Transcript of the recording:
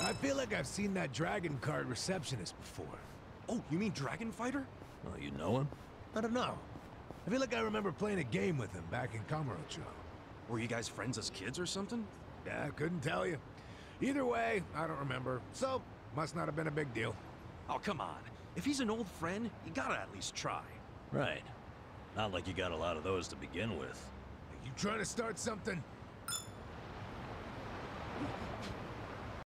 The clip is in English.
I feel like I've seen that Dragon Kart receptionist before. Oh, you mean Dragon Fighter? Well, you know him? I don't know. I feel like I remember playing a game with him back in Kamurocho. Were you guys friends as kids or something? Yeah, I couldn't tell you. Either way, I don't remember. So, must not have been a big deal. Oh, come on. If he's an old friend, you gotta at least try. Right. Not like you got a lot of those to begin with. You trying to start something?